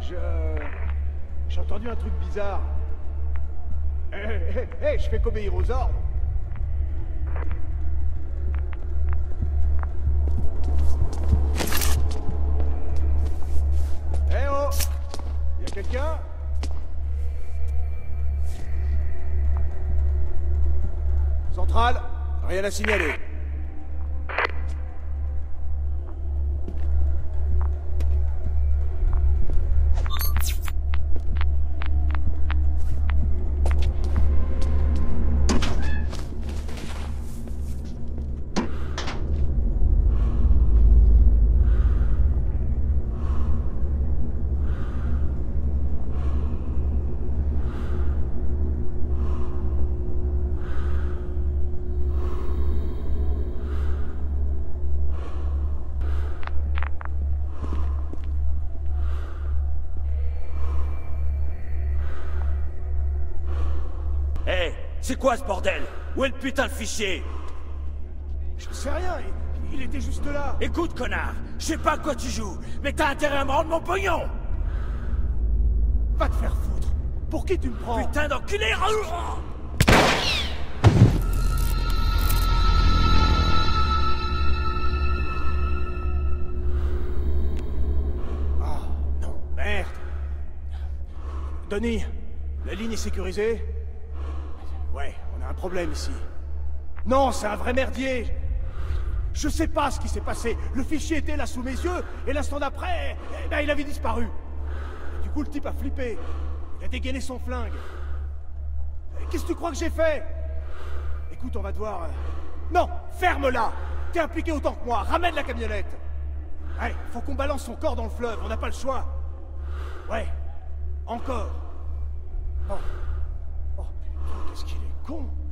Je... J'ai entendu un truc bizarre. Hé, hé, hé, je fais qu'obéir aux ordres. Eh oh Y'a quelqu'un? Centrale, rien à signaler. C'est quoi ce bordel? Où est le putain de fichier? Je sais rien, il, il était juste là. Écoute, connard, je sais pas à quoi tu joues, mais t'as intérêt à me rendre mon pognon! Va te faire foutre. Pour qui tu me prends? Putain d'enculé Ah, non, merde. Denis, la ligne est sécurisée Ouais, on a un problème ici. Non, c'est un vrai merdier Je sais pas ce qui s'est passé. Le fichier était là sous mes yeux, et l'instant d'après, eh ben, il avait disparu. Du coup, le type a flippé. Il a dégainé son flingue. Qu'est-ce que tu crois que j'ai fait? Écoute, on va devoir... euh, Non, ferme-la T'es impliqué autant que moi, ramène la camionnette Ouais, faut qu'on balance son corps dans le fleuve, on n'a pas le choix. Ouais, encore. Bon. Oh putain, qu'est-ce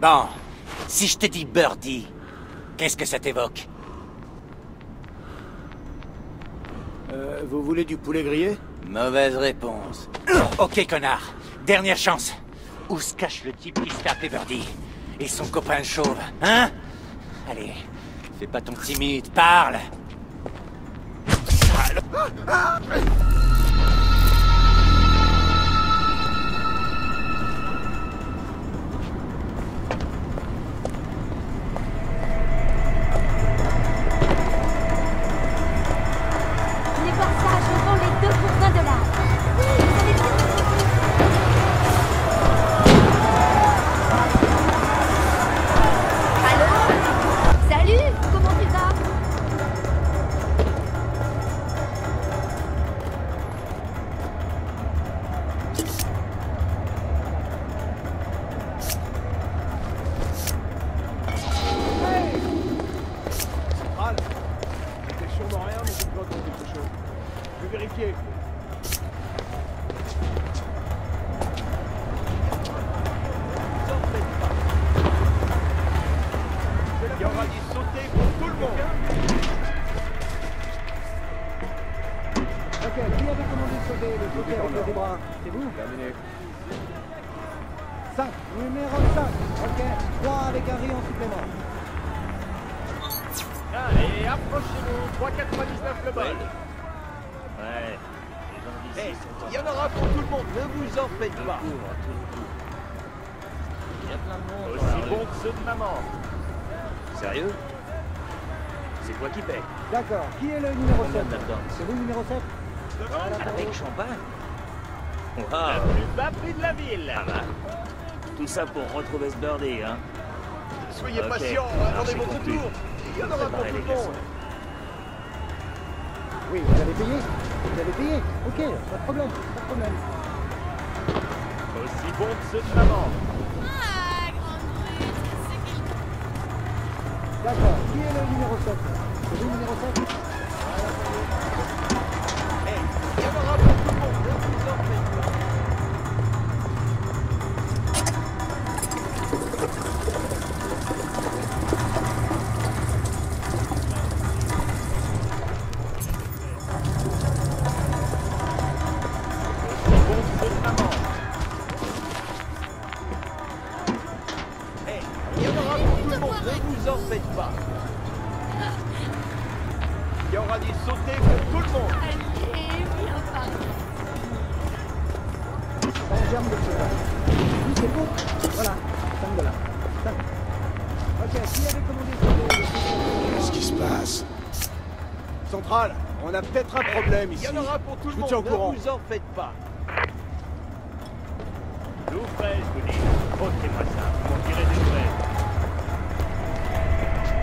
Bon, si je te dis Birdie, qu'est-ce que ça t'évoque? Euh, vous voulez du poulet grillé? Mauvaise réponse. Ok, connard. Dernière chance. Où se cache le type qui se fait appeler Birdie? Et son copain chauve, hein? Allez, fais pas ton timide, parle Sale- Il y aura du sauté pour tout le monde. Ok, qui avait commandé de sauter le sauter avec les bras C'est vous Terminé. 5, numéro 5. Ok, 3 avec un rayon supplément. Allez, approchez-vous. 3,99 le bol. Ouais. Les gens d'ici sont Il y en aura pour tout le monde, ne vous en faites pas. Il y a plein de monde. Aussi bons que ceux de maman. Sérieux? C'est quoi qui paie D'accord, qui est le numéro 7 Combien là-dedans C'est vous le numéro 7 Voilà pour Avec champagne Le Waouh plus bas prix de la ville. Ah bah. Tout ça pour retrouver ce birdie, hein Soyez Ok. patients, Alors, attendez votre tour. Il y en aura pour tout le monde. Oui, vous avez payé? Vous avez payé Ok, pas de problème, pas de problème. Aussi bons que ceux de maman. Ah, grande brute, c'est qu'il D'accord, qui est le numéro 7 C'est le numéro 7 En germe de cheval. Oui, c'est bon Voilà, 5 dollars. 5. Ok, qui avait commandé ce Qu'est-ce qui se passe? Central, on a peut-être un problème Il ici. y en aura pour tout Je le monde, au courant. ne vous en faites pas. Frais, je vous dis. Ôtez-moi ça. Vous m'en direz des nouvelles.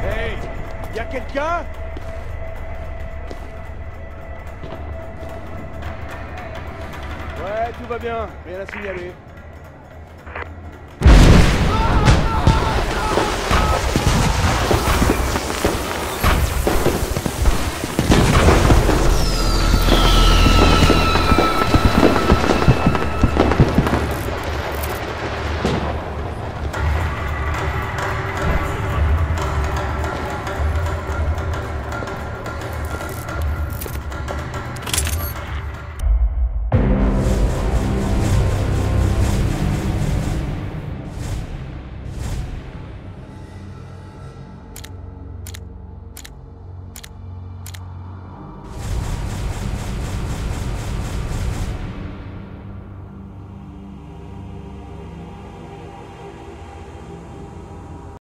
Hey, y a quelqu'un? Ouais, tout va bien, rien à signaler.